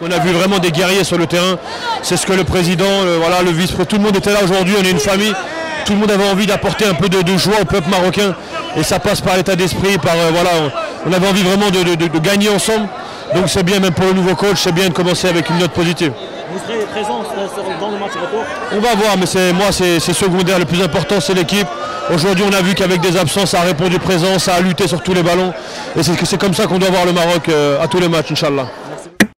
On a vu vraiment des guerriers sur le terrain. C'est ce que le président, le, voilà, le vice tout le monde était là aujourd'hui. On est une famille. Tout le monde avait envie d'apporter un peu de, de joie au peuple marocain. Et ça passe par l'état d'esprit, par euh, voilà, on, on avait envie vraiment de, de- de- de gagner ensemble. Donc c'est bien, même pour le nouveau coach, c'est bien de commencer avec une note positive. Vous serez présent euh, dans le match retour? On va voir, mais c'est moi c'est secondaire. Le plus important c'est l'équipe. Aujourd'hui on a vu qu'avec des absences, ça a répondu présent, ça a lutté sur tous les ballons. Et c'est comme ça qu'on doit voir le Maroc euh, à tous les matchs, Inch'Allah.